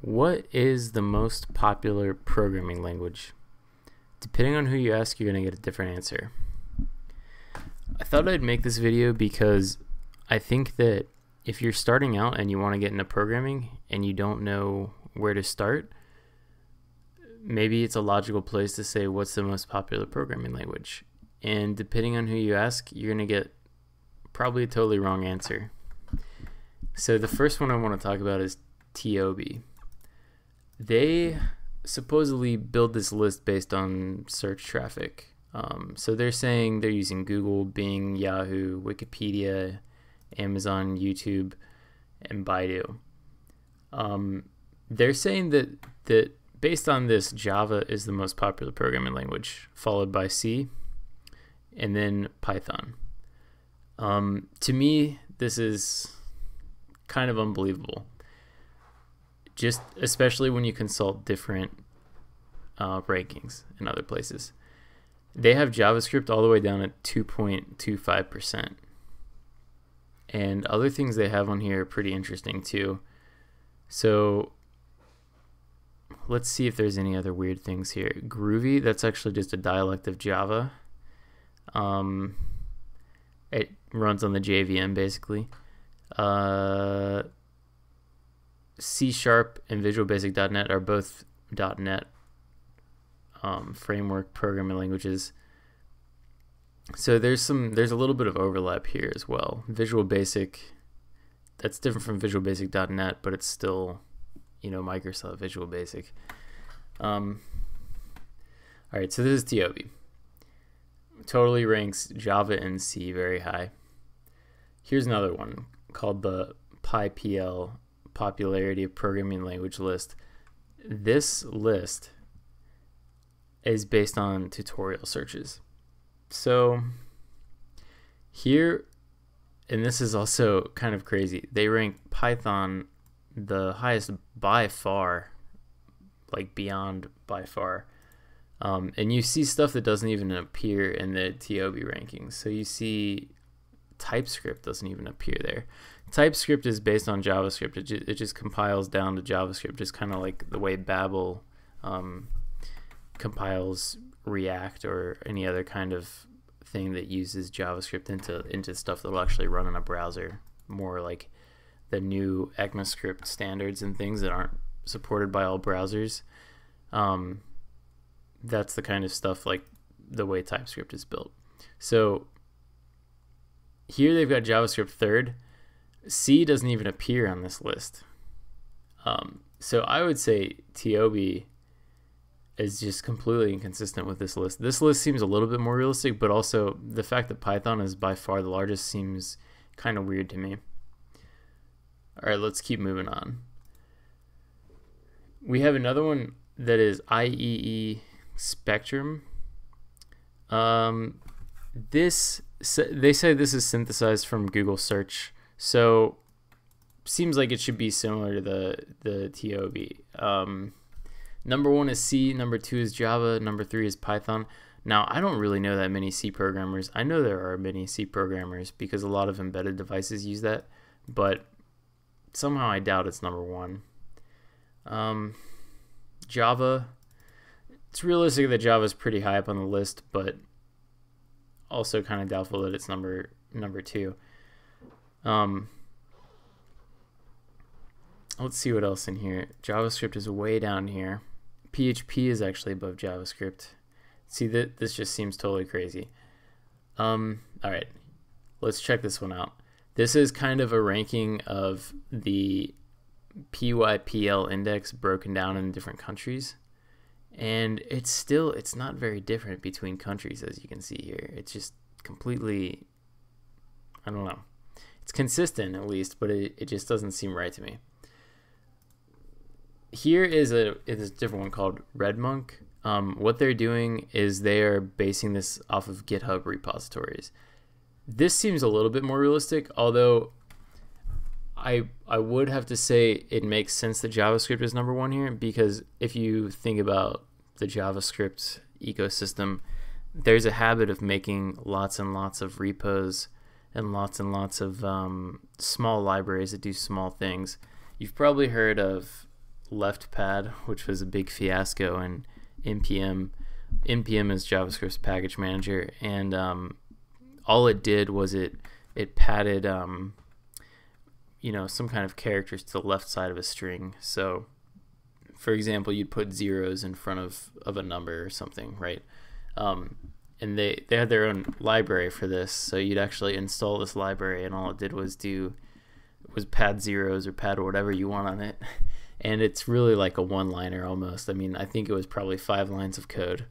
What is the most popular programming language? Depending on who you ask, you're going to get a different answer. I thought I'd make this video because I think that if you're starting out and you want to get into programming and you don't know where to start, maybe it's a logical place to say what's the most popular programming language. And depending on who you ask, you're going to get probably a totally wrong answer. So the first one I want to talk about is TIOBE they supposedly build this list based on search traffic. Um, so they're saying they're using Google, Bing, Yahoo, Wikipedia, Amazon, YouTube, and Baidu. Um, they're saying that that based on this, Java is the most popular programming language, followed by C, and then Python. Um, to me, this is kind of unbelievable just especially when you consult different uh, rankings in other places. They have JavaScript all the way down at 2.25%. And other things they have on here are pretty interesting too. So let's see if there's any other weird things here. Groovy, that's actually just a dialect of Java. Um, it runs on the JVM basically. Uh, C Sharp and Visual Basic.NET are both .NET um, framework programming languages. So there's some there's a little bit of overlap here as well. Visual Basic that's different from Visual Basic.NET, but it's still you know Microsoft Visual Basic. Um, all right, so this is TIOBE. Totally ranks Java and C very high. Here's another one called the PyPL popularity of programming language list. This list is based on tutorial searches. So here, and this is also kind of crazy, they rank Python the highest by far, like beyond by far. Um, and you see stuff that doesn't even appear in the TIOBE rankings. So you see TypeScript doesn't even appear there. TypeScript is based on JavaScript. It, ju- it just compiles down to JavaScript, just kind of like the way Babel um, compiles React or any other kind of thing that uses JavaScript into into stuff that'll actually run in a browser. More like the new ECMAScript standards and things that aren't supported by all browsers. Um, that's the kind of stuff like the way TypeScript is built. So here they've got JavaScript third C doesn't even appear on this list. Um, so I would say TIOBE is just completely inconsistent with this list. This list seems a little bit more realistic, but also the fact that Python is by far the largest seems kind of weird to me. All right, let's keep moving on. We have another one that is IEEE Spectrum. Um, this they say this is synthesized from Google search. So seems like it should be similar to the the TIOBE. Um, number one is C, number two is Java, number three is Python. Now I don't really know that many C programmers. I know there are many C programmers because a lot of embedded devices use that, but somehow I doubt it's number one. Um, Java, it's realistic that Java is pretty high up on the list, but also kind of doubtful that it's number number two. Um, let's see what else in here. JavaScript is way down here. PHP is actually above JavaScript. See that this just seems totally crazy. Um, all right, let's check this one out. This is kind of a ranking of the PYPL index broken down in different countries. And it's still, it's not very different between countries as you can see here. It's just completely, I don't know. It's consistent at least, but it, it just doesn't seem right to me. Here is a is a different one called RedMonk. Um, what they're doing is they are basing this off of GitHub repositories. This seems a little bit more realistic, although I I would have to say it makes sense that JavaScript is number one here because if you think about the JavaScript ecosystem, there's a habit of making lots and lots of repos and lots and lots of um, small libraries that do small things. You've probably heard of LeftPad, which was a big fiasco, and npm. npm is JavaScript's package manager, and um, all it did was it it padded um, you know some kind of characters to the left side of a string. So, for example, you'd put zeros in front of of a number or something, right? Um, and they they had their own library for this, so you'd actually install this library, and all it did was do was pad zeros or pad whatever you want on it. And it's really like a one liner almost. I mean, I think it was probably five lines of code.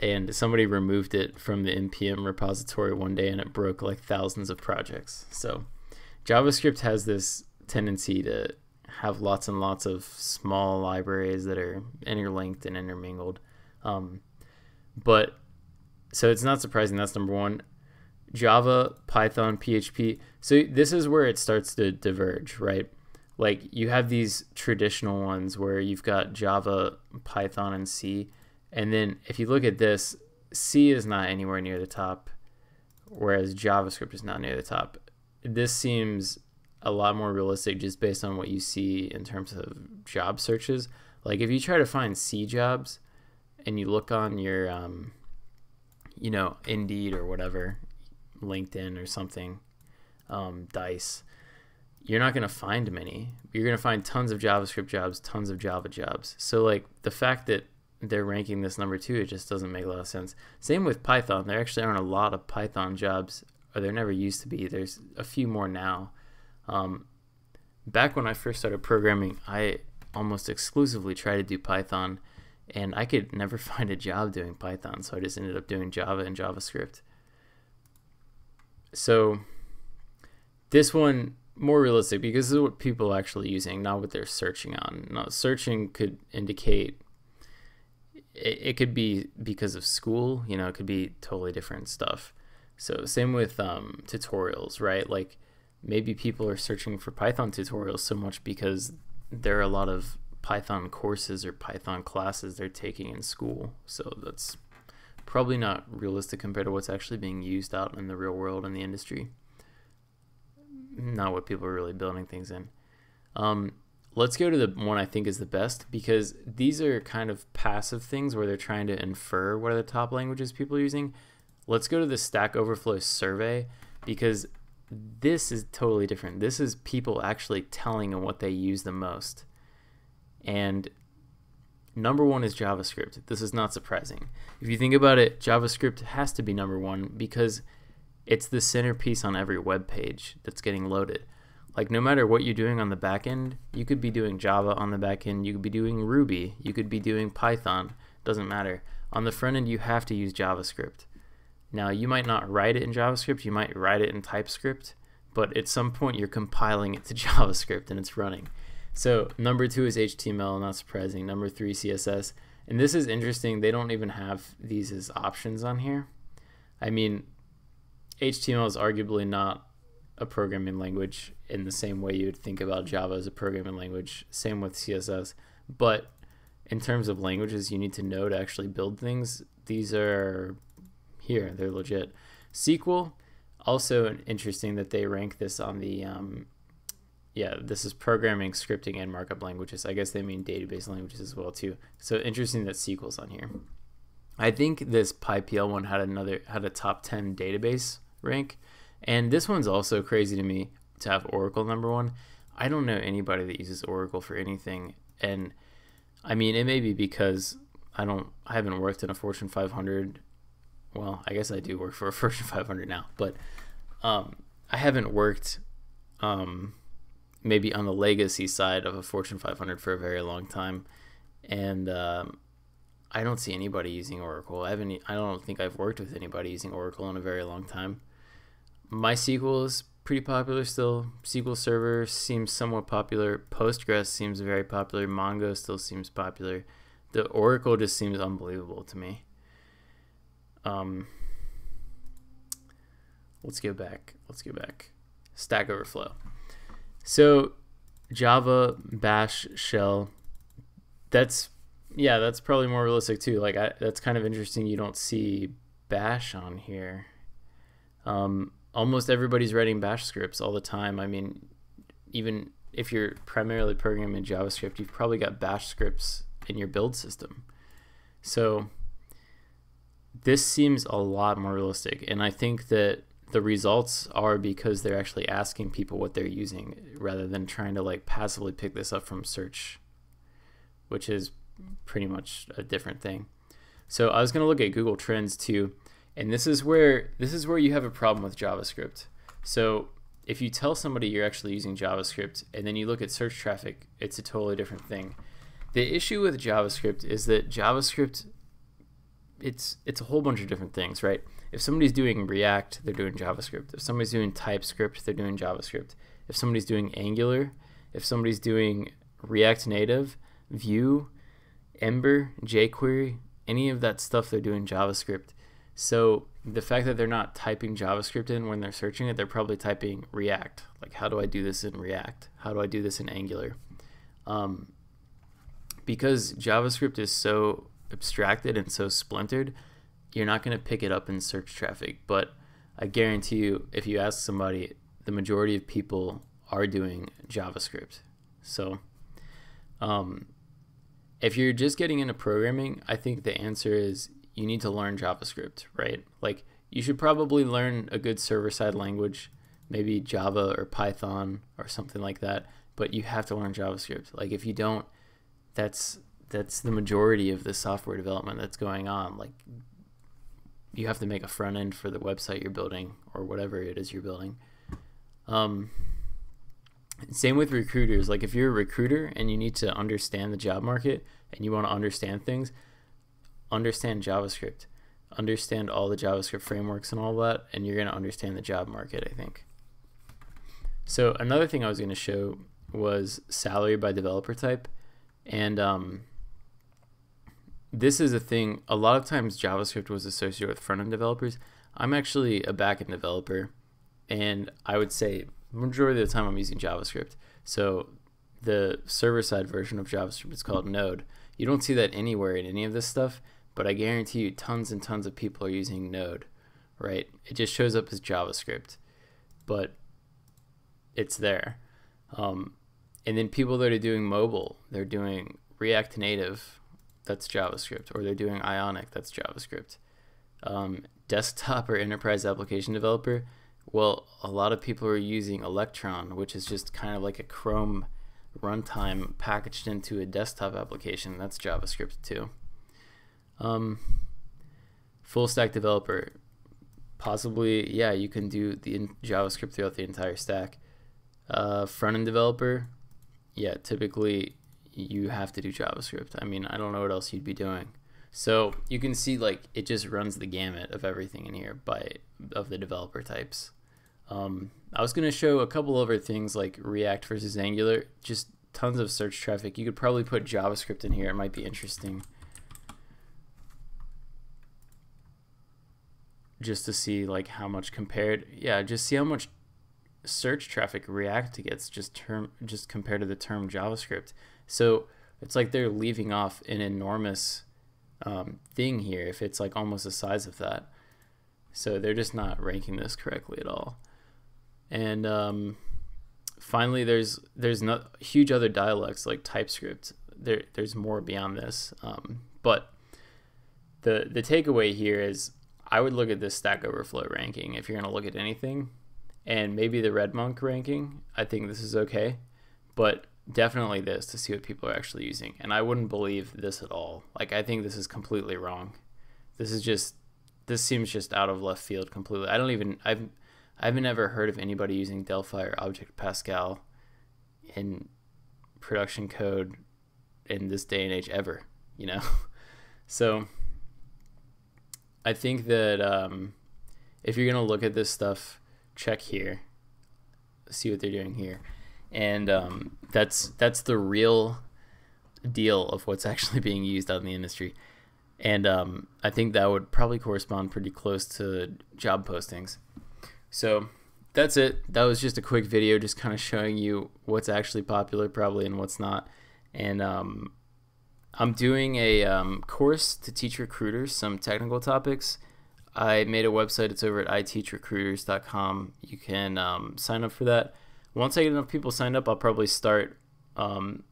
And somebody removed it from the npm repository one day and it broke like thousands of projects. So JavaScript has this tendency to have lots and lots of small libraries that are interlinked and intermingled. Um, but so it's not surprising that's number one. Java, Python, PHP. So this is where it starts to diverge, right? Like you have these traditional ones where you've got Java, Python, and C. And then if you look at this, C is not anywhere near the top, whereas JavaScript is not near the top. This seems a lot more realistic just based on what you see in terms of job searches. Like if you try to find C jobs and you look on your, um, you know, Indeed or whatever, LinkedIn or something, um, Dice, you're not going to find many. You're going to find tons of JavaScript jobs, tons of Java jobs. So like the fact that they're ranking this number two, it just doesn't make a lot of sense. Same with Python. There actually aren't a lot of Python jobs, or there never used to be. There's a few more now. Um, back when I first started programming, I almost exclusively tried to do Python, and I could never find a job doing Python, so I just ended up doing Java and JavaScript. So this one more realistic because this is what people are actually using, not what they're searching on. Now, searching could indicate it, could be because of school, you know, it could be totally different stuff. So same with um, tutorials, right? Like maybe people are searching for Python tutorials so much because there are a lot of Python courses or Python classes they're taking in school. So that's probably not realistic compared to what's actually being used out in the real world in the industry not what people are really building things in. Um, let's go to the one I think is the best because these are kind of passive things where they're trying to infer what are the top languages people are using. Let's go to the Stack Overflow survey because this is totally different. This is people actually telling them what they use the most. And number one is JavaScript. This is not surprising. If you think about it, JavaScript has to be number one because it's the centerpiece on every web page that's getting loaded. Like no matter what you're doing on the back end, you could be doing Java on the back end, you could be doing Ruby, you could be doing Python, doesn't matter. On the front end, you have to use JavaScript. Now, you might not write it in JavaScript, you might write it in TypeScript, but at some point you're compiling it to JavaScript and it's running. So, number two is HTML, not surprising. Number three, CSS. And this is interesting, they don't even have these as options on here. I mean, HTML is arguably not a programming language in the same way you would think about Java as a programming language. Same with CSS. But in terms of languages you need to know to actually build things, these are here. They're legit. SQL, also interesting that they rank this on the, um, yeah, this is programming, scripting, and markup languages. I guess they mean database languages as well too. So interesting that SQL's on here. I think this PyPL one had another had a top 10 database rank. And this one's also crazy to me to have Oracle number one. I don't know anybody that uses Oracle for anything. And I mean, it may be because I don't, I haven't worked in a Fortune 500. Well, I guess I do work for a Fortune 500 now, but um, I haven't worked um, maybe on the legacy side of a Fortune 500 for a very long time. And um, I don't see anybody using Oracle. I haven't, I don't think I've worked with anybody using Oracle in a very long time. MySQL is pretty popular still. SQL Server seems somewhat popular. Postgres seems very popular. Mongo still seems popular. The Oracle just seems unbelievable to me. Um, let's go back. Let's go back. Stack Overflow. So Java, Bash, Shell. That's yeah, that's probably more realistic too. Like I, that's kind of interesting. You don't see Bash on here. Um, almost everybody's writing bash scripts all the time. I mean, even if you're primarily programming in JavaScript, you've probably got bash scripts in your build system. So this seems a lot more realistic. And I think that the results are because they're actually asking people what they're using rather than trying to like passively pick this up from search, which is pretty much a different thing. So I was going to look at Google Trends too, and this is where this is where you have a problem with JavaScript. So if you tell somebody you're actually using JavaScript and then you look at search traffic, it's a totally different thing. The issue with JavaScript is that JavaScript it's it's a whole bunch of different things, right? If somebody's doing React, they're doing JavaScript. If somebody's doing TypeScript, they're doing JavaScript. If somebody's doing Angular, if somebody's doing React Native, Vue, Ember, jQuery, any of that stuff, they're doing JavaScript. So the fact that they're not typing JavaScript in when they're searching it, they're probably typing React. Like, how do I do this in React? How do I do this in Angular? Um, because JavaScript is so abstracted and so splintered, you're not going to pick it up in search traffic. But I guarantee you, if you ask somebody, the majority of people are doing JavaScript. So, um, if you're just getting into programming, I think the answer is you need to learn JavaScript, right? Like you should probably learn a good server side language, maybe Java or Python or something like that, but you have to learn JavaScript. Like if you don't, that's that's the majority of the software development that's going on. Like you have to make a front end for the website you're building or whatever it is you're building. Um, same with recruiters. Like if you're a recruiter and you need to understand the job market and you want to understand things, understand JavaScript, understand all the JavaScript frameworks and all that, and you're going to understand the job market, I think. So another thing I was going to show was salary by developer type. And um, this is a thing, a lot of times JavaScript was associated with front end developers. I'm actually a back end developer, and I would say majority of the time I'm using JavaScript. So the server side version of JavaScript is called Node. You don't see that anywhere in any of this stuff but I guarantee you tons and tons of people are using Node, right? It just shows up as JavaScript, but it's there. Um, and then people that are doing mobile, they're doing React Native, that's JavaScript, or they're doing Ionic, that's JavaScript. Um, desktop or enterprise application developer, well, a lot of people are using Electron, which is just kind of like a Chrome runtime packaged into a desktop application. That's JavaScript too. Um, full stack developer, possibly, yeah, you can do the JavaScript throughout the entire stack. Uh, front end developer, yeah, typically you have to do JavaScript. I mean, I don't know what else you'd be doing. So you can see like it just runs the gamut of everything in here by of the developer types. Um, I was going to show a couple other things like React versus Angular, just tons of search traffic. You could probably put JavaScript in here. It might be interesting. just to see like how much compared yeah just see how much search traffic react gets just term just compared to the term javascript so it's like they're leaving off an enormous um, thing here if it's like almost the size of that. So they're just not ranking this correctly at all. And um, finally there's there's not huge other dialects like typescript. There there's more beyond this um, but the the takeaway here is I would look at this Stack Overflow ranking if you're going to look at anything, and maybe the RedMonk ranking. I think this is okay, but definitely this to see what people are actually using. And I wouldn't believe this at all. Like I think this is completely wrong. This is just this seems just out of left field completely. I don't even I've I've never heard of anybody using Delphi or Object Pascal in production code in this day and age ever, you know. so I think that um, if you're gonna look at this stuff, check here, see what they're doing here, and um, that's that's the real deal of what's actually being used out in the industry. And um, I think that would probably correspond pretty close to job postings. So that's it. That was just a quick video, just kind of showing you what's actually popular, probably, and what's not. And um, I'm doing a um, course to teach recruiters some technical topics. I made a website. It's over at iteachrecruiters.com. You can um, sign up for that. Once I get enough people signed up, I'll probably start um,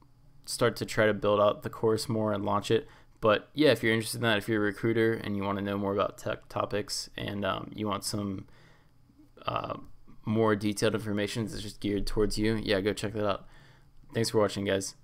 start to try to build out the course more and launch it. But yeah, if you're interested in that, if you're a recruiter and you want to know more about tech topics and um, you want some uh, more detailed information that's just geared towards you, yeah, go check that out. Thanks for watching, guys.